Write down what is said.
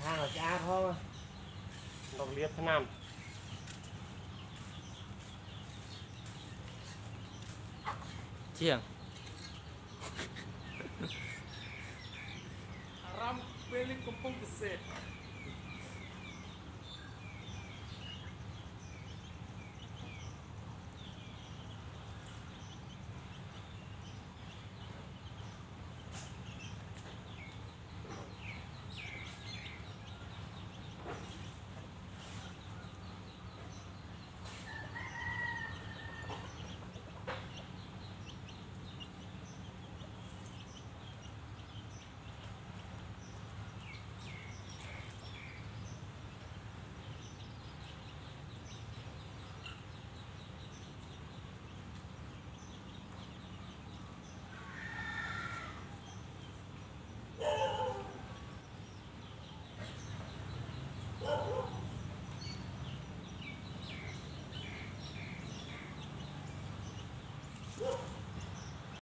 ខាងឲ្យស្អាតផងដល់លាបឆ្នាំជាងអារម្មណ៍ពេលកំពុងពិសេស